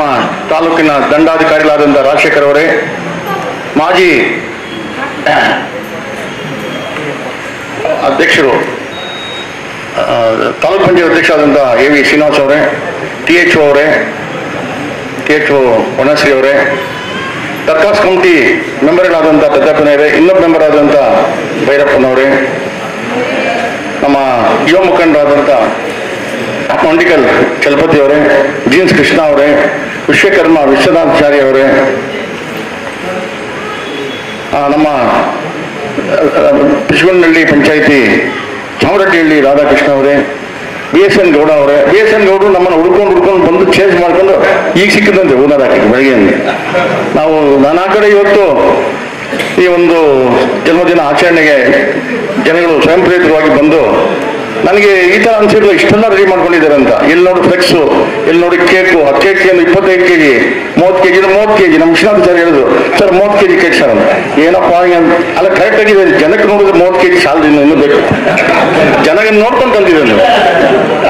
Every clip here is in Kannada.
ನಮ್ಮ ತಾಲೂಕಿನ ದಂಡಾಧಿಕಾರಿಗಳಾದಂಥ ರಾಜಶೇಖರ್ ಅವರೇ, ಮಾಜಿ ಅಧ್ಯಕ್ಷರು ತಾಲೂಕು ಪಂಚಾಯತ್ ಅಧ್ಯಕ್ಷರಾದಂಥ ಎ ವಿ ಶ್ರೀನಿವಾಸ್ ಅವರೇ, ಟಿ ಎಚ್ ಒ ಅವರೇ, ಟಿ ಎಚ್ ಒ ವನಶ್ರೀ ಅವರೇ ದರ್ಖಾಸ್ ಕಮಿಟಿ ಮೆಂಬರ್ಗಳಾದಂಥ ಪೆದ್ದಪ್ಪನವರೇ ಇನ್ನೊಬ್ಬ ಮೆಂಬರ್ ಆದಂಥ ಭೈರಪ್ಪನವರೇ ನಮ್ಮ ಯುವ ಮುಖಂಡರಾದಂಥ ಮಂಡಿಕಲ್ ಚಲಪತಿ ಅವರೇ, ಜೀನ್ಸ್ ಕೃಷ್ಣ ಅವರೇ ವಿಶ್ವಕರ್ಮ ವಿಶ್ವನಾಥಾಚಾರ್ಯ ಅವರೇ ನಮ್ಮ ಪಿಶ್ವನಹಳ್ಳಿ ಪಂಚಾಯಿತಿ ಚಾಮರಡ್ಡಿಹಳ್ಳಿ ರಾಧಾಕೃಷ್ಣ ಅವರೇ, ಬಿ ಎಸ್ ಎನ್ ಗೌಡ ಅವರೇ, ಬಿ ಎಸ್ ಎನ್ ಗೌಡರು ನಮ್ಮನ್ನು ಹುಡ್ಕೊಂಡು ಹುಡ್ಕೊಂಡು ಬಂದು ಚೇಂಜ್ ಮಾಡ್ಕೊಂಡು ಈಗ ಸಿಕ್ಕಿದಂತೆ ಓನರ್ ಹಾಕಿ ಬೆಳಗ್ಗೆಯಲ್ಲಿ ನಾವು ನಾನಾ ಕಡೆ ಇವತ್ತು ಈ ಒಂದು ಜನ್ಮದಿನ ಆಚರಣೆಗೆ ಜನಗಳು ಸ್ವಯಂಪ್ರೇರಿತವಾಗಿ ಬಂದು ನನಗೆ ಈ ಥರ ಅನ್ಸಿದ್ರು ಇಷ್ಟೆಲ್ಲ ರೆಡಿ ಮಾಡ್ಕೊಂಡಿದ್ದಾರೆ ಅಂತ. ಇಲ್ಲಿ ನೋಡಿ ಫ್ಲೆಕ್ಸು ಇಲ್ಲಿ ನೋಡಿ ಕೇಕು ಹತ್ತು ಕೇಕ್ ಏನು ಇಪ್ಪತ್ತೈದು ಕೆ ಜಿ ಮೂವತ್ತು ಕೆ ಜಿ ಮೂವತ್ತು ಕೆ ಜಿ ನಮ್ಮ ವಿಶ್ವನಾಥ್ ಸರ್ ಹೇಳಿದ್ರು ಸರ್ ಮೂವತ್ತು ಕೆ ಜಿ ಕೇಕ್ ಸರ್ ಅಂತ. ಏನಪ್ಪ ಅಲ್ಲ ಕರೆಕ್ಟ್ ಆಗಿದೆ ಜನಕ್ಕೆ ನೋಡಿದ್ರೆ ಮೂವತ್ತು ಕೆ ಜಿ ಸಾಲದು ಇನ್ನು ಬೇಕು. ಜನಗೆ ನೋಡ್ಕೊಂಡು ತಂದಿದ್ದಾರೆ ನೀವು.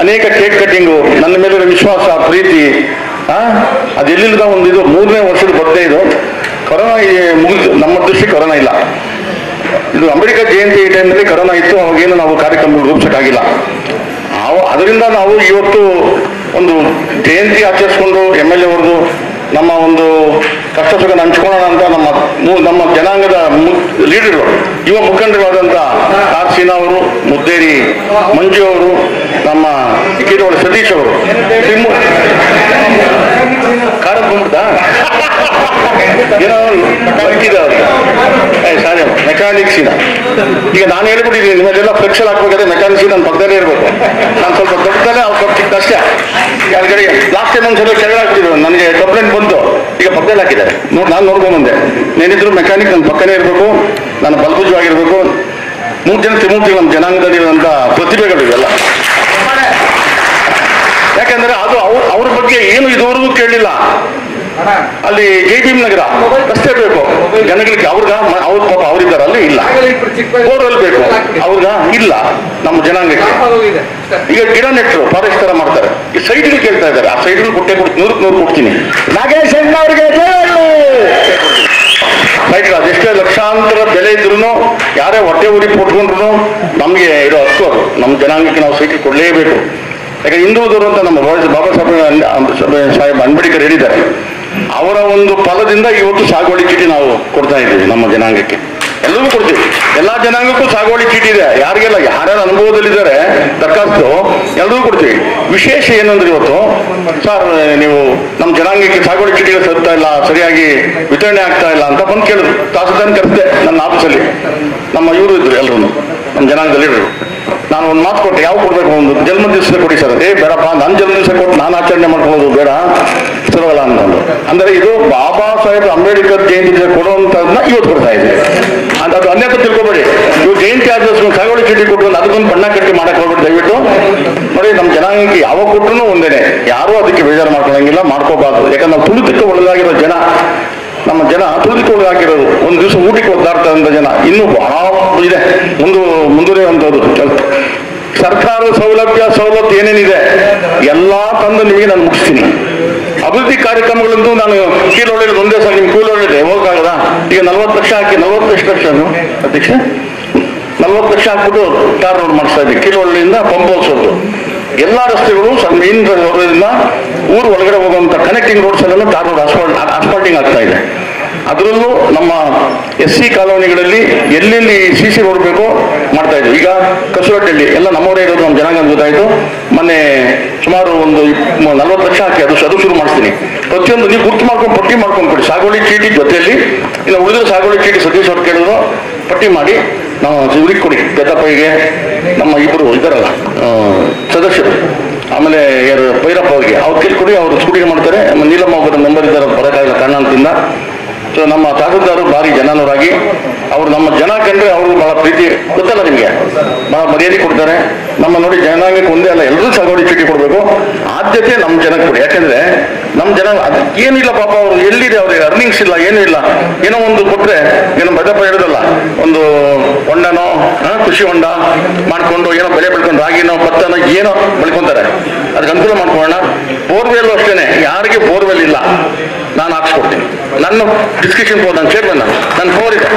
ಅನೇಕ ಕೇಕ್ ಕಟ್ಟಿಂಗು ನನ್ನ ಮೇಲೆ ವಿಶ್ವಾಸ, ಪ್ರೀತಿ ಅದೆಲ್ಲಿಲ್ಲದ ಒಂದು ಇದು. ಮೂರನೇ ವರ್ಷದ ಬರ್ತೇ ಇದು. ಕೊರೋನಾ ಮುಗಿದು ನಮ್ಮ ದೃಷ್ಟಿ ಕೊರೋನಾ ಇಲ್ಲ. ಇದು ಅಂಬೇಡ್ಕರ್ ಜಯಂತಿ ಟೈಮ್ನಲ್ಲಿ ಕರೋನಾ ಇತ್ತು, ಅವಾಗೇನು ನಾವು ಕಾರ್ಯಕ್ರಮ ರೂಪಿಸೋಕ್ಕಾಗಿಲ್ಲ. ಅದರಿಂದ ನಾವು ಇವತ್ತು ಒಂದು ಜಯಂತಿ ಆಚರಿಸ್ಕೊಂಡು ಎಂ ಎಲ್ ಎ ನಮ್ಮ ಒಂದು ಕಷ್ಟ ಸುಖ ಹಂಚ್ಕೊಳ್ಳೋಣ ಅಂತ ನಮ್ಮ ನಮ್ಮ ಜನಾಂಗದ ಲೀಡರ್ಗಳು ಯುವ ಮುಖಂಡರಾದಂಥ ಆರ್ ಸಿನ್ಹಾ ಅವರು, ಮುದ್ದೇರಿ ಮಂಜು ಅವರು, ನಮ್ಮ ಕಿರೋಳ ಸತೀಶ್ ಅವರು. ಕಾರ್ಯಕ್ರಮದ ಏನೋ ಬರ್ತಿದೆ ಅವ್ರು ಏ ಸಾರಿ ಮೆಕ್ಯಾನಿಕ್ ಸೀನ. ಈಗ ನಾನು ಹೇಳ್ಬಿಟ್ಟಿದ್ದೀನಿ, ನಿಮ್ಮದೆಲ್ಲ ಫ್ಲೆಕ್ಸಲ್ ಹಾಕ್ಬೇಕಾದ್ರೆ ಮೆಕ್ಯಾನಿಕ್ ಸೀನ್ ನನ್ನ ಪಕ್ಕದಲ್ಲೇ ಇರಬೇಕು. ನಾನು ಸ್ವಲ್ಪ ದೊಡ್ಡದಲ್ಲೇ ಅವ್ರು ಚಿಕ್ಕ ಅಷ್ಟೇ. ಲಾಸ್ಟ್ ಟೈಮ್ ಒಂದ್ಸಲ ಕೆಳಗೆ ಹಾಕ್ತಿದ್ರು, ನನಗೆ ಕಂಪ್ಲೇಂಟ್ ಬಂತು. ಈಗ ಪಕ್ಕದಲ್ಲಿ ಹಾಕಿದ್ದಾರೆ. ನೋಡಿ, ನಾನು ನೋಡ್ಕೊಂಬಂದೆ ನೇನಿದ್ರು ಮೆಕ್ಯಾನಿಕ್ ನನ್ನ ಪಕ್ಕನೇ ಇರಬೇಕು, ನಾನು ಆಗಿರಬೇಕು ಮೂರು ಜನ ತ್ರಿಮೂರ್ತಿ ನಮ್ಮ ಜನಾಂಗದಲ್ಲಿರುವಂಥ ಪ್ರತಿಭೆಗಳು ಇವೆಲ್ಲ. ಯಾಕಂದ್ರೆ ಅದು ಅವ್ರ ಅವ್ರ ಬಗ್ಗೆ ಏನು ಇದುವರೆಗೂ ಕೇಳಲಿಲ್ಲ ಅಲ್ಲಿ ಜೈ ನಗರ ರಸ್ತೆ ಬೇಕು. ಜನಗಳಿಗೆ ಅವ್ರಿಗ, ಅವ್ರ ಪಾಪ ಅವರಿದ್ದಾರೆ, ಅಲ್ಲಿ ಇಲ್ಲ. ಬೋರ್ವೆಲ್ ಬೇಕು. ಅವ್ರಿಗ ಇಲ್ಲ ನಮ್ಮ ಜನಾಂಗಕ್ಕೆ. ಈಗ ಗಿಡ ನೆಟ್ಟರು ಫಾರೆಸ್ಟ್ ತರ ಮಾಡ್ತಾರೆ. ಈ ಸೈಡ್ಗಳು ಕೇಳ್ತಾ ಇದ್ದಾರೆ. ಆ ಸೈಡ್ಗಳು ಕೊಟ್ಟೆ ಕೊಡ್ತೀನಿ, ನೂರಕ್ಕೆ ನೂರು ಕೊಡ್ತೀನಿ. ನಾಗೇಶ್ ಅವ್ರಿಗೆ ರೈಟ್ ಅದೆಷ್ಟೇ ಲಕ್ಷಾಂತರ ಬೆಲೆ ಇದ್ರು ಯಾರೇ ಹೊಟ್ಟೆ ಉರಿ ಕೊಟ್ಕೊಂಡ್ರು ನಮಗೆ ಇರೋ ಹತ್ತು ನಮ್ಮ ಜನಾಂಗಕ್ಕೆ ನಾವು ಸೈಕಲ್ ಕೊಡಲೇಬೇಕು. ಯಾಕಂದ್ರೆ ದೂರ ಅಂತ ನಮ್ಮ ಬಾಬಾ ಬಾಬಾ ಸಾಹೇಬ್ ಅಂ- ಸಾಹೇಬ್ ಅಂಬೇಡ್ಕರ್ ಹೇಳಿದ್ದಾರೆ ಅವರ ಒಂದು ಇವತ್ತು ಸಾಗುವಳಿ ಚೀಟಿ ನಾವು ಕೊಡ್ತಾ ಇದ್ದೀವಿ ನಮ್ಮ ಜನಾಂಗಕ್ಕೆ. ಎಲ್ಲರಿಗೂ ಕೊಡ್ತೀವಿ. ಎಲ್ಲಾ ಜನಾಂಗಕ್ಕೂ ಸಾಗುವಳಿ ಚೀಟಿ ಇದೆ. ಯಾರಿಗೆಲ್ಲ ಯಾರ್ಯಾರ ಅನುಭವದಲ್ಲಿದ್ದಾರೆ, ದರ್ಖಾಸ್ತು ಎಲ್ಲರಿಗೂ ಕೊಡ್ತೀವಿ. ವಿಶೇಷ ಏನಂದ್ರೆ ಇವತ್ತು, ಸರ್, ನೀವು ನಮ್ಮ ಜನಾಂಗಕ್ಕೆ ಸಾಗುವಳಿ ಚೀಟಿಗಳು ತರ್ತಾ ಇಲ್ಲ, ಸರಿಯಾಗಿ ವಿತರಣೆ ಆಗ್ತಾ ಇಲ್ಲ ಅಂತ ಬಂದು ಕೇಳಿದ್ರು. ತಹಸೀಲ್ದಾರ್ ಕರೆಸಿದೆ ನನ್ನ ಆಫೀಸಲ್ಲಿ. ನಮ್ಮ ಇವರು ಇದ್ರು ಎಲ್ಲರೂ, ನಮ್ಮ ಜನಾಂಗದಲ್ಲಿ ನಾನು ಒಂದು ಮಾತು ಕೊಟ್ಟೆ ಯಾವ ಕೊಡ್ಬೇಕು ಒಂದು? ಜನ್ಮ ದಿವಸ ಕೊಡಿ ಸರ್. ಏ, ಬೇಡಪ್ಪ ನನ್ನ ಜನ್ಮ ದಿವಸ ಕೊಟ್ಟು ನಾನು ಆಚರಣೆ ಮಾಡ್ಕೊಳ್ಳೋದು ಬೇಡ. ಸರವಲ್ಲ ಅಂತಂದು ಅಂದ್ರೆ ಇದು ಬಾಬಾ ಸಾಹೇಬ್ ಅಂಬೇಡ್ಕರ್ ಜಯಂತಿ ದಿವಸ ಕೊಡುವಂಥದ್ದನ್ನ ಇವತ್ತು ಕೊಡ್ತಾ ಇದೆ ಅಂತ ಅದು ಅನ್ಯತ ತಿಳ್ಕೊಬೇಡಿ. ಇವು ಜಯಂತಿ ಆಚರಿಸ್ಕೊಂಡು ಸಾಗುವಳಿ ಚೀಟಿ ಕೊಟ್ಟು ಅದಕ್ಕೊಂದು ಬಣ್ಣ ಕಟ್ಟಿ ಮಾಡಕ್ ಹೋಗ್ಬಿಟ್ಟು ದಯವಿಟ್ಟು ನೋಡಿ, ನಮ್ಮ ಜನಾಂಗಕ್ಕೆ ಯಾವ ಕೊಟ್ಟರು ಒಂದೇನೆ. ಯಾರೂ ಅದಕ್ಕೆ ಬೇಜಾರು ಮಾಡ್ಕೊಳಂಗಿಲ್ಲ, ಮಾಡ್ಕೋಬಾರ್ದು. ಯಾಕಂದ್ರೆ ತುಳಿತಕ್ಕೆ ಒಳಗಾಗಿರೋ ಜನ ಜನ ತುಳಿತಕ್ಕೆ ಹಾಕಿರೋದು ಒಂದು ದಿವಸ ಊಟಕ್ಕೆ ಒದ್ದಾಡ್ತಾ ಇದ್ದ ಜನ. ಇನ್ನೂ ಬಹಳ ಇದೆ. ಮುಂದು, ಮುಂದುವರಿಯುವಂಥದ್ದು. ಸರ್ಕಾರ ಸೌಲಭ್ಯ, ಸವಲತ್ತು ಏನೇನಿದೆ, ಎಲ್ಲಾ ತಂದು ನಿಮಗೆ ನಾನು ಮುಗಿಸ್ತೀನಿ. ಅಭಿವೃದ್ಧಿ ಕಾರ್ಯಕ್ರಮಗಳಂತೂ ನಾನು ಕೀಲೊಳ್ಳಿದ ಒಂದೇ ಸಲ ನಿಮ್ಗೆ ಕೂಲೊಳ್ಳಿದೆ ಹೋಗಕ್ಕಾಗದ ಈಗ ನಲ್ವತ್ತು ಲಕ್ಷ ಹಾಕಿ ನಲ್ವತ್ತು ಎಷ್ಟು ಲಕ್ಷ ಅಧ್ಯಕ್ಷ? ನಲ್ವತ್ತು ಲಕ್ಷ ಹಾಕ್ಬಿಟ್ಟು ಟಾರ್ ರೋಡ್ ಮಾಡಿಸ್ತಾ ಇದ್ದೀವಿ ಕೀಲೊಳ್ಳಿಯಿಂದ ಪಂಪ್ ಎಲ್ಲ ರಸ್ತೆಗಳು ಮೇನ್ ರೋಡಿಂದ ಊರು ಒಳಗಡೆ ಹೋಗುವಂತ ಕನೆಕ್ಟಿಂಗ್ ರೋಡ್ಸ್ ಎಲ್ಲ ಟಾರ್ ರೋಡ್ ಅಸ್ಫಾಲ್ಟಿಂಗ್ ಆಗ್ತಾ ಇದೆ. ಅದರಲ್ಲೂ ನಮ್ಮ ಎಸ್ ಸಿ ಕಾಲೋನಿಗಳಲ್ಲಿ ಎಲ್ಲೆಲ್ಲಿ ಸಿ ಸಿ ರೋಡ್ ಬೇಕೋ ಮಾಡ್ತಾ ಇದ್ವಿ. ಈಗ ಕಸರಟ್ಟಲ್ಲಿ ಎಲ್ಲ ನಮ್ಮವರೇ ಇರೋದು, ನಮ್ಮ ಜನಾಂಗ ಗೊತ್ತಾಯ್ತು. ಮೊನ್ನೆ ಸುಮಾರು ಒಂದು ನಲ್ವತ್ತು ಲಕ್ಷ ಹಾಕಿ ಅದು ಅದು ಶುರು ಮಾಡಿಸ್ತೀನಿ. ಪ್ರತಿಯೊಂದು ನೀವು ಗುರ್ತು ಮಾಡ್ಕೊಂಡು ಪಟ್ಟಿ ಮಾಡ್ಕೊಂಡು ಕೊಡಿ. ಸಾಗುವಳಿ ಚೀಟಿ ಜೊತೆಯಲ್ಲಿ, ಇನ್ನು ಉಳಿದ ಸಾಗುವಳಿ ಚೀಟಿ ಸತೀಶ್ ಅವ್ರು ಕೇಳಿದ್ರು, ಪಟ್ಟಿ ಮಾಡಿ ನಾವು ಇವ್ರಿಗೆ ಕೊಡಿ. ಪೆದ್ದಪ್ಪಗೆ, ನಮ್ಮ ಇಬ್ಬರು ಇದ್ದಾರಲ್ಲ ಸದಸ್ಯರು. ಆಮೇಲೆ ಯಾರು ಭೈರಪ್ಪ ಅವ್ರಿಗೆ, ಅವ್ರು ಕೇಳ್ಕೊಡಿ ಅವರು ಸ್ಕೂಟಿಗೆ ಮಾಡ್ತಾರೆ. ನಮ್ಮ ನೀಲಮ್ಮ ಒಬ್ಬರ ಮೆಂಬರ್ ಇದ್ದಾರೆ ಬರೋಕ್ಕಾಗಿಲ್ಲ ಕಾರಣದಿಂದ ಸೊ ನಮ್ಮ ತಹಸೀಲ್ದಾರು ಭಾರಿ ಜನನವರಾಗಿ ಅವರು ನಮ್ಮ ಜನ ಕಂಡ್ರೆ ಅವರು ಬಹಳ ಪ್ರೀತಿ. ಗೊತ್ತಲ್ಲ ನಿಮಗೆ? ಬಹಳ ಮರ್ಯಾದೆ ಕೊಡ್ತಾರೆ. ನಮ್ಮ ನೋಡಿ ಜನಾಂಗಕ್ಕೆ ಒಂದೇ ಅಲ್ಲ ಎಲ್ಲರೂ ಸಗೋಡಿ ಚೀಟಿ ಕೊಡಬೇಕು. ಆದ್ಯತೆ ನಮ್ಮ ಜನಕ್ಕೆ ಕೊಡಿ. ಯಾಕಂದ್ರೆ ನಮ್ಮ ಜನ ಏನಿಲ್ಲ ಪಾಪ, ಅವರು ಎಲ್ಲಿದೆ, ಅವ್ರಿಗೆ ಅರ್ನಿಂಗ್ಸ್ ಇಲ್ಲ, ಏನೂ ಇಲ್ಲ. ಏನೋ ಒಂದು ಕೊಟ್ರೆ, ಏನೋ ಬದಪ್ಪ ಹೇಳಿದಲ್ಲ ಒಂದು ಹೊಂಡನೋ ಕೃಷಿ ಹೊಂಡ ಮಾಡ್ಕೊಂಡು, ಏನೋ ಬೆಳೆ ಬೆಳ್ಕೊಂಡು ರಾಗಿನೋ, ಭತ್ತನೋ, ಏನೋ ಬೆಳ್ಕೊಂತಾರೆ ಅದಕ್ಕೆ ಅನುಕೂಲ ಮಾಡ್ಕೊಳ್ಳೋಣ. ಬೋರ್ವೆಲ್ ಅಷ್ಟೇನೆ, ಯಾರಿಗೆ ಬೋರ್ವೆಲ್ ಇಲ್ಲ, ನಾನು ಹಾಕ್ಸ್ಕೊಡ್ತೀನಿ. ನನ್ನ ಡಿಸ್ಕ್ರಿಪ್ಷನ್ ಬೋರ್ಡ್ ನಾನು ಚೇರ್ಮನ್ ನನ್ನ ಫೋರ್ ಇದೆ.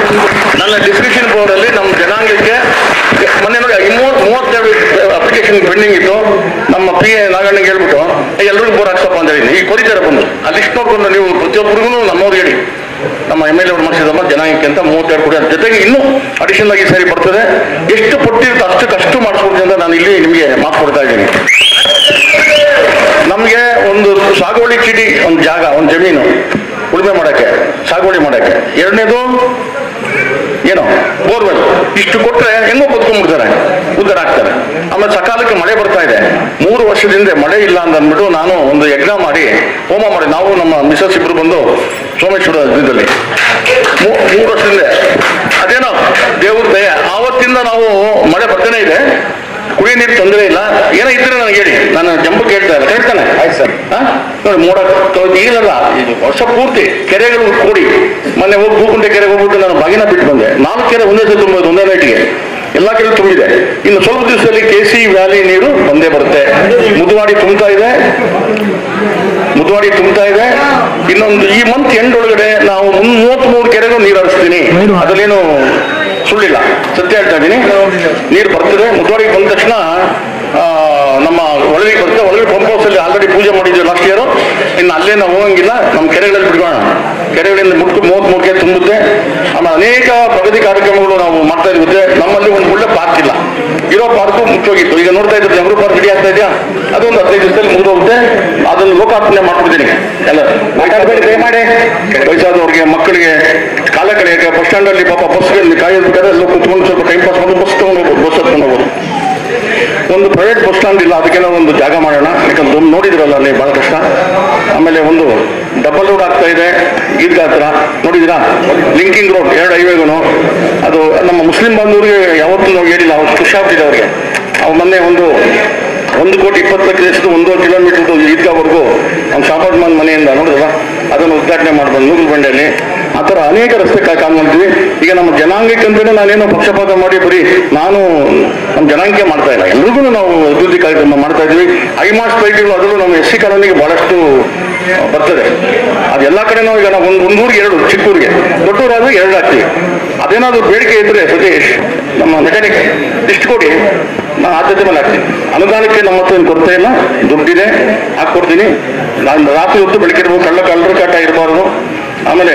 ನನ್ನ ಡಿಸ್ಕ್ರಿಪ್ಷನ್ ಬೋರ್ಡಲ್ಲಿ ನಮ್ಮ ಜನಾಂಗಕ್ಕೆ, ಮೊನ್ನೆ ನೋಡಿ ಮೂವತ್ ಮೂವತ್ತೆರಡು ಅಪ್ಲಿಕೇಶನ್ ಪೆಂಡಿಂಗ್ ಇತ್ತು ನಮ್ಮ ಪಿ ಎ ನಾಗಣ್ಣಗೆ ಹೇಳ್ಬಿಟ್ಟು ಎಲ್ರಿಗೂ ಬೋರ್ ಕೊರಿತಾರೆ ಬಂದು ಅಲ್ಲಿ ನೋಡ್ಕೊಂಡು ನೀವು ಪ್ರತಿಯೊಬ್ಬರಿಗೂ ನಮ್ಮವ್ರು ಹೇಳಿ. ನಮ್ಮ ಎಂ ಎಲ್ ಎ ಮಾಡಿಸಿದಮ್ಮ ಜನಾಂಗಕ್ಕೆ ಅಂತ ಮೂವತ್ತೆರಡು ಕೋಟಿ ಜೊತೆಗೆ ಇನ್ನೂ ಅಡಿಷನಲ್ ಆಗಿ ಸರಿ ಬರ್ತದೆ. ಎಷ್ಟು ಕೊಟ್ಟಿರುತ್ತೆ ಅಷ್ಟು ಕಷ್ಟ ಮಾಡಿಸ್ಕೊಡ್ತೀನಿ ಅಂತ ನಾನು ಇಲ್ಲಿ ನಿಮಗೆ ಮಾತು ಕೊಡ್ತಾ ಇದ್ದೀನಿ. ನಮಗೆ ಒಂದು ಸಾಗುವಳಿ ಚೀಟಿ, ಒಂದು ಜಾಗ, ಒಂದು ಜಮೀನು ಉಳುಮೆ ಮಾಡೋಕ್ಕೆ, ಸಾಗುವಳಿ ಮಾಡೋಕ್ಕೆ. ಎರಡನೇದು, ಏನು? ಬೋರ್ವೆಲ್. ಇಷ್ಟು ಕೊಟ್ಟರೆ ಹೆಂಗೋ ಬದುಕೊಂಡ್ಬಿಡ್ತಾರೆ. ಉದ್ದಾರ ಆಗ್ತಾರೆ ಆಮೇಲೆ ಸಕಾಲಕ್ಕೆ ಮಳೆ ಬರ್ತಾ ಇದೆ. ಮೂರು ವರ್ಷದಿಂದ ಮಳೆ ಇಲ್ಲ ಅಂತ ಅಂದ್ಬಿಟ್ಟು ನಾನು ಒಂದು ಯಜ್ಞ ಮಾಡಿ ಹೋಮ ಮಾಡಿ. ನಾವು ನಮ್ಮ ಮಿಸಸ್ ಇಬ್ರು ಬಂದು ಸೋಮೇಶ್ವರ ಇದ್ದಲ್ಲಿ ಮೂರು ವರ್ಷದಿಂದ. ಅದೇನೋ ದೇವ್ರ ದಯ. ಆವತ್ತಿಂದ ನಾವು ಮಳೆ ಬರ್ತಾನೆ ಇದೆ. ಕುಡಿಯ ನೀರು ತೊಂದರೆ ಇಲ್ಲ. ಏನೋ ಇದ್ರೆ ನನಗೆ ಹೇಳಿ. ನಾನು ಜಂಬು ಕೇಳ್ತಾ ಇಲ್ಲ ಕೇಳ್ತಾನೆ ಆಯ್ತು ಸರ್. ನೋಡಿ ಮೋಡ ಈಗಲ್ಲ ಇದು ವರ್ಷ ಪೂರ್ತಿ ಕೆರೆಗಳು ಕೂಡಿ. ಮೊನ್ನೆ ಹೋಗಿ ಭೂಕುಂಟೆ ಕೆರೆಗೆ ಹೋಗ್ಬಿಟ್ಟು ನಾನು ಬಾಗಿನ ಬಿಟ್ಟು ಬಂದೆ. ನಾಲ್ಕು ಕೆರೆ ಒಂದೇ ಸಲ ತುಂಬೋದು ಒಂದೇ ನೈಟಿಗೆ ಎಲ್ಲ ಕಡೆ ತುಂಬಿದೆ. ಇನ್ನು ಸ್ವಲ್ಪ ದಿವಸದಲ್ಲಿ ಕೆ ಸಿ ವ್ಯಾಲಿ ನೀರು ಬಂದೇ ಬರುತ್ತೆ. ಮುದುವಾಡಿ ತುಂಬ್ತಾ ಇದೆ. ಮುದುವಾಡಿ ತುಂಬ್ತಾ ಇದೆ. ಇನ್ನೊಂದು ಈ ಮಂತ್ ಎಂಡ್ ಒಳಗಡೆ ನಾವು ಮೂವತ್ತ್ ಮೂರು ಕೆರೆಗೂ ನೀರು ಹರಿಸ್ತೀನಿ. ಅದಲ್ಲೇನು ಸುಳ್ಳಿಲ್ಲ. ಸತ್ಯ ಹೇಳ್ತಾ ಇದ್ದೀನಿ. ನೀರು ಬರ್ತದೆ. ಮುದುವಾಡಿಗೆ ಬಂದ ತಕ್ಷಣ ನಮ್ಮ ಒಳಗೆ ಬರ್ತದೆ. ಒಳಗೆ ಪಂಪ್ ಹೌಸಲ್ಲಿ ಆಲ್ರೆಡಿ ಪೂಜೆ ಮಾಡಿದ್ವಿ ಲಾಸ್ಟ್ ಇಯರ್ ಇನ್ನು ಅಲ್ಲೇ ನಾವು ಹೋಗಂಗಿಲ್ಲ ನಮ್ಮ ಕೆರೆಗಳಲ್ಲಿ ಬಿಡ್ಕೋಣ ಕೆರೆಗಳಿಂದ ಮುಟ್ಟು ಮೂವತ್ತ್ ಮೂರು ತುಂಬುತ್ತೆ. ಆಮೇಲೆ ಅನೇಕ ಪ್ರಗತಿ ಕಾರ್ಯಕ್ರಮಗಳು ನಾವು ಮಾಡ್ತಾ ಇರುತ್ತೆ ನಮ್ಮಲ್ಲಿ ಒಂದು ಒಳ್ಳೆ ಪಾರ್ಕ್ ಇಲ್ಲ. ಇರೋ ಪಾರ್ಕು ಮುಚ್ಚೋಗಿತ್ತು ಈಗ ನೋಡ್ತಾ ಇದ್ರೆ ನೆಹರು ಪಾರ್ಕ್ ರೆಡಿ ಆಗ್ತಾ ಇದೆಯಾ? ಅದೊಂದು ಹದಿನೈದು ದಿವಸದಲ್ಲಿ ಮುಗಿದೋಗುತ್ತೆ. ಅದನ್ನು ಲೋಕಾರ್ಪಣೆ ಮಾಡ್ಬಿಡ್ತೀನಿ. ಎಲ್ಲ ಮಾತಾಡಬೇಡಿ ದಯಮಾಡಿ ವಯಸ್ಸಾದವ್ರಿಗೆ ಮಕ್ಕಳಿಗೆ ಕಾಲ ಕಳೆಯಕ್ಕೆ ಬಸ್ ಸ್ಟ್ಯಾಂಡ್ ಅಲ್ಲಿ ಪಾಪ ಬಸ್ಗಳಲ್ಲಿ ಕಾಯೋದ್ಬೇಕಾದ್ರೆ ಎಲ್ಲ ಕುತ್ಕೊಂಡು ಸ್ವಲ್ಪ ಟೈಮ್ ಪಾಸ್ ಮಾಡಿ ಬಸ್ ತಗೊಂಡು ಹೋಗ್ಬೋದು ಬಸ್ ಹತ್ಕೊಂಡು ಹೋಗೋದು ಒಂದು ಪ್ರೈವೇಟ್ ಬಸ್ ಸ್ಟ್ಯಾಂಡ್ ಇಲ್ಲ ಅದಕ್ಕೆಲ್ಲ ಒಂದು ಜಾಗ ಮಾಡೋಣ. ಯಾಕಂದ್ರೆ ನೋಡಿದ್ರಲ್ಲ ಅಲ್ಲಿ ಬಹಳ ಕಷ್ಟ. ಆಮೇಲೆ ಒಂದು ಡಬಲ್ ರೋಡ್ ಆಗ್ತಾ ಇದೆ ಈದ್ಗಾ ಹತ್ರ ನೋಡಿದಿರಾ ಲಿಂಕಿಂಗ್ ರೋಡ್ ಎರಡು ಹೈವೇಗೂ ಅದು ನಮ್ಮ ಮುಸ್ಲಿಂ ಬಾಂಧವರಿಗೆ ಯಾವತ್ತೂ ನಾವು ಹೇಳಿಲ್ಲ ಅವ್ರು ಖುಷಿ ಆಗ್ತಿದೆ ಅವ್ರಿಗೆ. ಅವ್ರು ಮೊನ್ನೆ ಒಂದು ಒಂದು ಕೋಟಿ ಇಪ್ಪತ್ತು ಲಕ್ಷದ ಒಂದು ಕಿಲೋಮೀಟರ್ ಈದ್ಗಾವರೆಗೂ. ನಮ್ಮ ಶಾಪಾಟ್ ಮನ್ ಮನೆಯಿಂದ ನೋಡಿದ್ರಲ್ಲ ಅದನ್ನು ಉದ್ಘಾಟನೆ ಮಾಡ್ಬೋದು ನೂರು ಬಂಡೆಯಲ್ಲಿ. ಆ ಥರ ಅನೇಕ ರಸ್ತೆ ಕಾಲ್ ಮಾಡ್ತೀವಿ ಈಗ ನಮ್ಮ ಜನಾಂಗಕ್ಕಂತಾನೆ ನಾನೇನೋ ಪಕ್ಷಪಾತ ಮಾಡಿ ಬರೀ ನಾನು ನಮ್ಮ ಜನಾಂಗಕ್ಕೆ ಮಾಡ್ತಾ ಇಲ್ಲ. ಎಲ್ರಿಗೂ ನಾವು ಅಭಿವೃದ್ಧಿ ಕಾರ್ಯಕ್ರಮ ಮಾಡ್ತಾ ಇದ್ವಿ ಐಮಾಸ್ ಪೈಟಿಗಳು ಅದರಲ್ಲೂ ನಮ್ಮ ಎಸ್ ಸಿ ಕಾಲೋನಿಗೆ ಬಹಳಷ್ಟು ಆ, ಬರ್ತದೆ. ಅದೆಲ್ಲ ನಾವು ಈಗ ನಾವು ಒಂದು ಒಂದು ಊರಿಗೆ ಎರಡು, ಚಿಕ್ಕೂರಿಗೆ. ದೊಡ್ಡೂರಾದ್ರೆ ಎರಡು ಹಾಕ್ತೀವಿ ಅದೇನಾದರೂ ಬೇಡಿಕೆ ಇದ್ರೆ ಸತೀಶ್, ನಮ್ಮ ಮೆಕ್ಯಾನಿಕ್ ಇಷ್ಟು ಕೊಡಿ. ನಾನು ಆದ್ಯತೆ ಮೇಲೆ ಹಾಕ್ತೀನಿ. ಅನುದಾನಕ್ಕೆ ನಮ್ಮ ಹತ್ರ ಏನು ಕೊರತೆ ಇಲ್ಲ. ದುಡ್ಡಿದೆ. ಹಾಕ್ಕೊಡ್ತೀನಿ. ನಾನು ರಾತ್ರಿ ಹೊತ್ತು ಬೆಳಗ್ಗೆ ಇರ್ಬೇಕು ಕಳ್ಳ ಕಳ್ಳರ ಕಾಟ ಇರಬಾರ್ದು. ಆಮೇಲೆ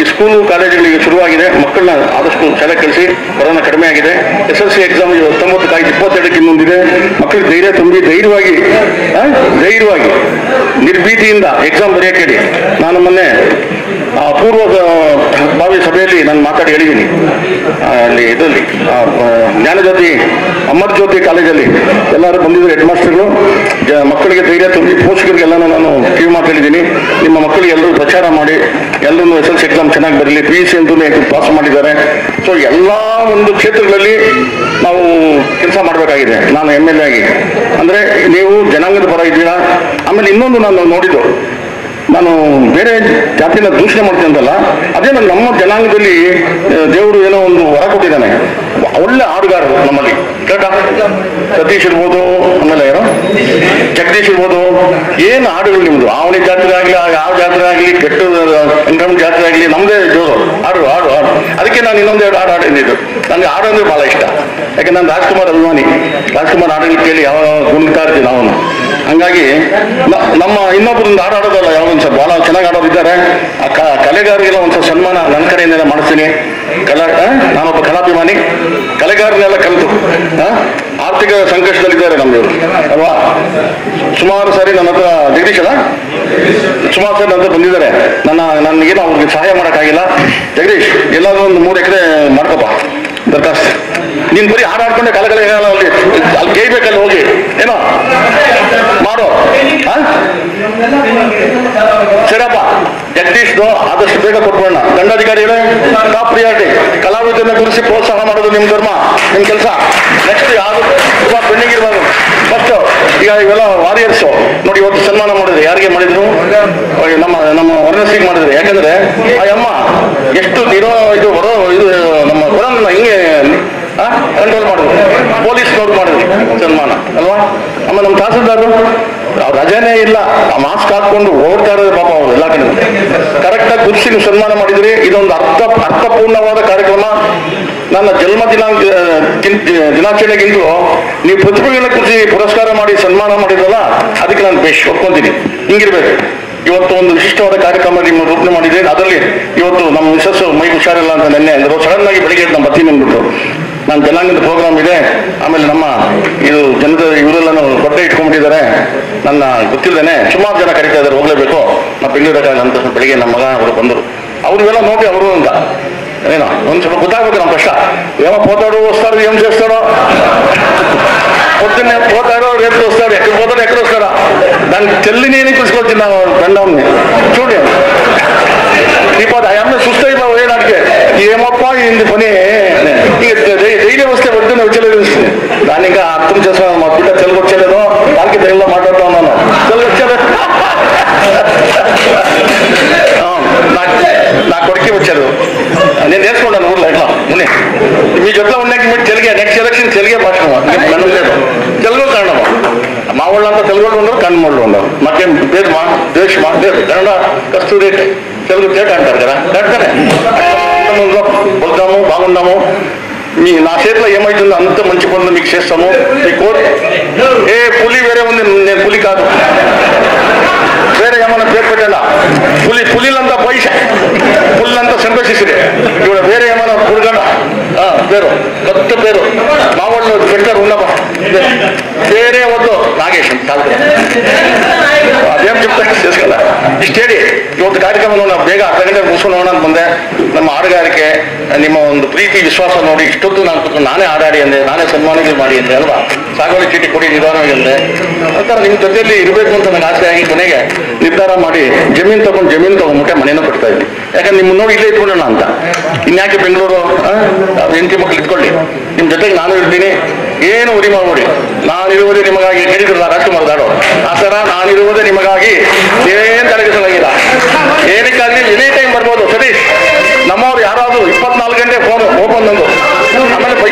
ಈ ಸ್ಕೂಲು ಕಾಲೇಜುಗಳಿಗೆ ಶುರುವಾಗಿದೆ. ಮಕ್ಕಳನ್ನ ಆದಷ್ಟು ಶಾಲೆ ಕಳಿಸಿ. ಕೊರೋನಾ ಕಡಿಮೆ ಆಗಿದೆ. ಎಸ್ ಎಲ್ ಸಿ ಎಕ್ಸಾಮ್ ಹತ್ತೊಂಬತ್ತು ಕಾಯ್ದು ಇಪ್ಪತ್ತೆರಡಕ್ಕೆ ಇನ್ನೊಂದಿದೆ. ಮಕ್ಕಳಿಗೆ ಧೈರ್ಯ ತುಂಬಿ ಧೈರ್ಯವಾಗಿ ಧೈರ್ಯವಾಗಿ ನಿರ್ಭೀತಿಯಿಂದ ಎಕ್ಸಾಮ್ ಬರೆಯಕ್ಕೆ ನಾನು ಮೊನ್ನೆ ಪೂರ್ವ ಭಾವಿ ಸಭೆಯಲ್ಲಿ ನಾನು ಮಾತಾಡಿ ಹೇಳಿದ್ದೀನಿ. ಅಲ್ಲಿ ಇದರಲ್ಲಿ ಜ್ಞಾನಜ್ಯೋತಿ, ಅಮರ್ ಜ್ಯೋತಿ ಕಾಲೇಜಲ್ಲಿ ಎಲ್ಲರೂ ಬಂದಿದ್ದರು ಹೆಡ್ ಮಾಸ್ಟರ್ಗಳು ಮಕ್ಕಳಿಗೆ ಧೈರ್ಯ ತುಂಬಿ, ಪೋಷಕರಿಗೆಲ್ಲನೂ ನಾನು ಕಿವಿ ಮಾತು ಹೇಳಿದ್ದೀನಿ. ನಿಮ್ಮ ಮಕ್ಕಳಿಗೆ ಎಲ್ಲರೂ ಪ್ರಚಾರ ಮಾಡಿ ಎಲ್ಲರೂ ಎಸ್ ಎಲ್ ಸಿ ಎಕ್ಸಾಮ್ ಚೆನ್ನಾಗಿ ಬರಲಿ ಪಿ ಯು ಸಿ ಅಂತೂ ಪಾಸ್ ಮಾಡಿದ್ದಾರೆ. ಸೊ ಎಲ್ಲ ಒಂದು ಕ್ಷೇತ್ರಗಳಲ್ಲಿ ನಾವು ಕೆಲಸ ಮಾಡಬೇಕಾಗಿದೆ. ನಾನು ಎಂ ಎಲ್ ಎ ಆಗಿ. ಅಂದರೆ, ನೀವು ಜನಾಂಗದ ಪರ ಇದ್ದೀರಾ? ಆಮೇಲೆ ಇನ್ನೊಂದು ನಾನು ನೋಡಿದ್ದು ನಾನು ಬೇರೆ ಜಾತಿನ ದೂಷಣೆ ಮಾಡ್ತೀನಿ ಅಂತಲ್ಲ ಅದೇ ನಮ್ಮ ಜನಾಂಗದಲ್ಲಿ ದೇವರು ಏನೋ ಒಂದು ವರ ಕೊಟ್ಟಿದ್ದಾನೆ. ಒಳ್ಳೆ ಹಾಡುಗಾರರು ನಮ್ಮಲ್ಲಿ. ಕೇಟ ಸತೀಶ್ ಇರ್ಬೋದು, ಆಮೇಲೆ ಏನೋ ಜಗದೀಶ್ ಇರ್ಬೋದು. ಏನು ಹಾಡುಗಳು ನಿಮ್ದು? ಆವಣಿ ಜಾತ್ರೆ ಆಗಲಿ ಯಾವ ಜಾತ್ರೆ ಆಗಲಿ ಕೆಟ್ಟ ಜಾತ್ರೆ ಆಗಲಿ ನಮ್ದೇ ಜೋರು. ಅದಕ್ಕೆ ನಾನು ಇನ್ನೊಂದು ಎರಡು ಹಾಡು ಹಾಡಿದ್ದು. ನನಗೆ ಹಾಡು ಅಂದ್ರೆ ಬಹಳ ಇಷ್ಟ. ಯಾಕೆ ನಾನು ರಾಜ್ಕುಮಾರ್ ಅಭಿಮಾನಿ ರಾಜ್ಕುಮಾರ್ ಹಾಡಲಿ ಕೇಳಿ ಯಾವ ಗುಣಗ್ತಾ ಇರ್ತೀನಿ ಅವನು ಹಂಗಾಗಿ ನಮ್ಮ ಇನ್ನೊಬ್ಬರಿಂದ ಹಾಡು ಆಡೋದಲ್ಲ ಯಾವ್ದೊಂದು ಸರ್ ಬಹಳ ಚೆನ್ನಾಗಿ ಆಡೋರು ಇದ್ದಾರೆ. ಆ ಕಲೆಗಾರಿಗೆಲ್ಲ ಒಂದು ಸನ್ಮಾನ ನನ್ನ ಕಡೆಯಿಂದ ಮಾಡಿಸ್ತೀನಿ. ಕಲಾ? ನಾನೊಬ್ಬ ಕಲಾಭಿಮಾನಿ. ಕಲೆಗಾರನೆಲ್ಲ ಕಲಿತು? ಆರ್ಥಿಕ ಸಂಕಷ್ಟದಲ್ಲಿದ್ದಾರೆ ನಮ್ದು ಅಲ್ವಾ? ಸುಮಾರು ಸಾರಿ ನನ್ನ ಹತ್ರ ಜಗದೀಶ್ ಅಲ್ಲ? ಸುಮಾರು ಸರ್ ನನ್ನ ಬಂದಿದ್ದಾರೆ. ನನ್ನ, ನನಗೇನು ಅವ್ರಿಗೆ ಸಹಾಯ ಮಾಡೋಕ್ಕಾಗಿಲ್ಲ. ಜಗದೀಶ್, ಎಲ್ಲಾದ್ರೂ ಒಂದು ಮೂರು ಎಕರೆ ಮಾಡ್ಕೋಪ ದರ್ಖಾಸ್ತು ನೀನು ಬರೀ ಹಾಡು ಹಾಡ್ಕೊಂಡೆ ಕಾಲ ಕಾಲ ಹೇಳಲ್ಲ ಅಲ್ಲಿ. ಅಲ್ಲಿ ಗೇಯ್ಬೇಕಲ್ಲಿ ಹೋಗಿ. ಏನೋ? ಮಾಡೋ. ಸರಪ್ಪ ಜಗದೀಶ್ದು ಆದಷ್ಟು ಬೇಗ ಕೊಟ್ಬಿಡೋಣ. ದಂಡಾಧಿಕಾರಿಗಳೇ ಟಾಪ್ ಪ್ರಿಯಾರಿಟಿ ಕಲಾವಿದರನ್ನ ಗುರುಸಿ ಪ್ರೋತ್ಸಾಹ ಮಾಡೋದು ನಿಮ್ಮ ಧರ್ಮ ನಿಮ್ಮ ಕೆಲಸ. ನೆಕ್ಸ್ಟ್ ಯಾರು ತುಂಬಾ ಪೆಂಡಿಂಗ್ ಇರಬಾರ್ದು ಫಸ್ಟ್ ಈಗ ಇವೆಲ್ಲ ವಾರಿಯರ್ಸು ನೋಡಿ, ಇವತ್ತು ಸನ್ಮಾನ ಮಾಡಿದ್ರು ಯಾರಿಗೆ ಮಾಡಿದ್ರು. ನಮ್ಮ ನಮ್ಮ ವರ್ಣಸಿಗೆ ಮಾಡಿದ್ರು. ಯಾಕಂದ್ರೆ ಆ ಅಮ್ಮ, ಎಷ್ಟು ಇರೋ ಇದು ಬರೋ, ಇದು, ನಮ್ಮ ಗುಣ ಹಿಂಗೆ ಕಂಟ್ರೋಲ್ ಮಾಡಿದ್ರು ಪೊಲೀಸ್ನವ್ರು ಮಾಡಿದ್ರು ಸನ್ಮಾನ, ಅಲ್ವಾ? ಅಮ್ಮ, ನಮ್ಮ ತಹಸೀಲ್ದಾರರು ಅವ್ರು ರಜೆನೇ ಇಲ್ಲ. ಮಾಸ್ಕ್ ಹಾಕೊಂಡು ಓಡ್ತಾ ಇರೋದು ಪಾಪ ಅವ್ರು ಎಲ್ಲ ಕಡೆ ಕರೆಕ್ಟಾಗಿ ಗುರುಸಿ ನೀವು ಸನ್ಮಾನ ಮಾಡಿದ್ರಿ ಇದೊಂದು ಅರ್ಥ, ಅರ್ಥಪೂರ್ಣವಾದ ಕಾರ್ಯಕ್ರಮ. ನನ್ನ ಜನ್ಮ ದಿನಾಂಕ ದಿನಾಚರಣೆಗಿಂತಲೂ ನೀವು ಪ್ರತಿಭೆಗಳ ಕುರಿತು ಪುರಸ್ಕಾರ ಮಾಡಿ, ಸನ್ಮಾನ ಮಾಡಿದ್ರಲ್ಲ, ಅದಕ್ಕೆ ನಾನು ಬೇಷ್ ಒಪ್ಕೊಂತೀನಿ. ಹಿಂಗಿರ್ಬೇಕು. ಇವತ್ತು ಒಂದು ವಿಶಿಷ್ಟವಾದ ಕಾರ್ಯಕ್ರಮ ನಿಮ್ಮ ರೂಪಣೆ ಮಾಡಿದ್ರೆ ಅದರಲ್ಲಿ ಇವತ್ತು ನಮ್ಮ ಮಿಸಸ್ ಮೈ ಹುಷಾರಿಲ್ಲ ಅಂತ ನೆನ್ನೆ ಅಂದ್ರೆ. ಸಡನ್ ಆಗಿ ಬೆಳಿಗ್ಗೆ ನಮ್ಮ ಬರ್ತೀನಿ ಅಂದ್ಬಿಟ್ಟು ನಾನು ಜನಾಂಗದ ಪ್ರೋಗ್ರಾಮ್ ಇದೆ. ಆಮೇಲೆ ನಮ್ಮ ಇದು ಜನದ ಇವರೆಲ್ಲನೂ ಬಟ್ಟೆ ಇಟ್ಕೊಂಡಿದ್ದಾರೆ ನನ್ನ ಗೊತ್ತಿಲ್ಲದೇನೆ ಸುಮಾರು ಜನ ಕರೀತಾ ಇದ್ದಾರೆ. ಹೋಗ್ಲೇಬೇಕು. ನಾವು ಬೆಂಗಳೂರಾಗ ಬೆಳಿಗ್ಗೆ ನಮ್ಮ ಮಗ ಅವರು ಬಂದರು. ಅವ್ರಿಗೆಲ್ಲ ನೋಡಿ ಅವರು ಅಂತ. నేను కొంచెం గుతాగుతాం ఏమో పోతాడు వస్తాడు ఏం చేస్తాడో? పొద్దున్నే పోతాడో రేపు వస్తాడు ఎక్కడ పోతాడు ఎక్కడ వస్తాడా? దాని చెల్లి నేను తీసుకొచ్చిన పెండమ్ని చూడండి. ఇప్పుడు ఆయమ్మ సుస్థ వేయడానికి ఏమప్పా ఇంది పని? లేదు కన్నడ కస్తూరి అంటారు కదా తేటనే వద్దాము బాగున్నాము మీ నా చేతిలో ఏమైతుందో అంత మంచి పనులు మీకు చేస్తాము మీ కోరి ఏ పులి వేరే ఉంది నేను పులి కాదు వేరే ఏమైనా పేరు పెట్టాలా పులి పులిలంతా పైస పుల్లంతా సంతోషిస్తుడే ఇక్కడ వేరే ఏమైనా పురుగండ పేరు కొత్త పేరు మా వాళ్ళు పెట్టారు ఉన్నమా పేరే వద్దు ನಾಗೇಶ್ ಅಂತ ಅದೇನು ಚೆಪ್ತಾನೆ ಇಷ್ಟು ಹೇಳಿ, ಇವತ್ತು ಕಾರ್ಯಕ್ರಮ ನಾವು ಬೇಗ ಅರ್ಧ ಗಂಟೆ ನೋಡೋಣ ಅಂತ ಬಂದೆ. ನಮ್ಮ ಹಾಡುಗಾರಿಕೆ ನಿಮ್ಮ ಒಂದು ಪ್ರೀತಿ, ವಿಶ್ವಾಸ ನೋಡಿ, ಇಷ್ಟೊತ್ತು ನಾನು ನಾನೇ ಹಾಡಾಡಿ ಅಂದೆ, ನಾನೇ ಸನ್ಮಾನಿಗೆ ಮಾಡಿ ಅಂದೆ, ಅಲ್ವಾ? ಸಾಗುವಳಿ ಚೀಟಿ ಕೊಡಿ, ನಿಧಾನವಾಗಿ ಅಂದೆ. ನಂತರ ನಿಮ್ಮ ಜೊತೆಯಲ್ಲಿ ಇರಬೇಕು ಅಂತ ನನಗೆ ಆಸೆ ಆಗಿ ಕೊನೆಗೆ ನಿರ್ಧಾರ ಮಾಡಿ ಜಮೀನು ತಗೊಂಡು, ಜಮೀನು ತಗೊಂಡ್ಬಿಟ್ಟೆ ಮನೆಯನ್ನು ಕಟ್ತಾ ಇದ್ವಿ. ಯಾಕಂದ್ರೆ ನಿಮ್ಮ ನೋಡಿ ಇಲ್ಲೇ ಇಟ್ಕೊಳ್ಳೋಣ ಅಂತ. ಇನ್ಯಾಕೆ ಬೆಂಗಳೂರು ಹೆಂಡತಿ ಮಕ್ಕಳು ಇಟ್ಕೊಳ್ಳಿ. ನಿಮ್ಮ ಜೊತೆಗೆ ನಾನು ಇರ್ತೀನಿ. ಏನು ಉರಿ ಮಾಡ್ಬಿಡಿ. ನಾನಿರುವುದೇ ನಿಮಗಾಗಿ ಹೇಳಿದ್ರಲ್ಲ ರಾಜ್ಕುಮಾರ್ ಮಾಡಿದಾಡೋ ಆ ಥರ ನಾನಿರುವುದೇ ನಿಮಗಾಗಿ ಏನ್ ತಲೆಗಿಸಲಾಗಿಲ್ಲ ಏನಕ್ಕಾಗಲಿ ಎನಿ ಟೈಮ್ ಬರ್ಬೋದು, ಸತೀಶ್. ನಮ್ಮವ್ರು ಯಾರಾದ್ರೂ ಇಪ್ಪತ್ನಾಲ್ಕು ಗಂಟೆ ಫೋನ್ ಓಪನ್ ನಂದು. ಆಮೇಲೆ ಬೈ